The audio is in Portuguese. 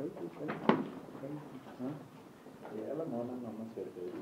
E ela mora numa cerveja.